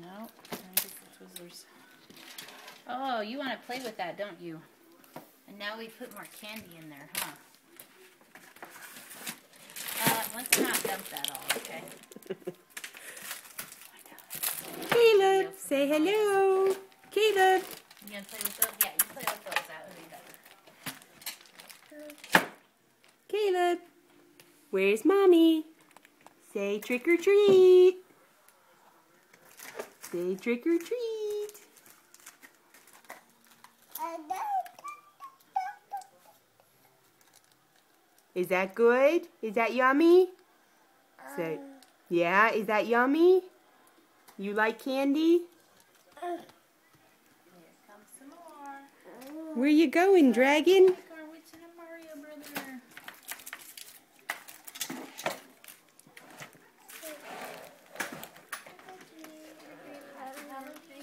No, Twizzlers. Oh, you want to play with that, don't you? And now we put more candy in there, huh? Uh, let's not dump that all, okay? Caleb, say hello. Caleb. You gonna play with those? Yeah, you play with those. That would be better. Caleb. Where's mommy? Say trick or treat. Say trick or treat. Is that good? Is that yummy? Say, yeah, is that yummy? You like candy? Here comes some more. Where you going, dragon? 사람은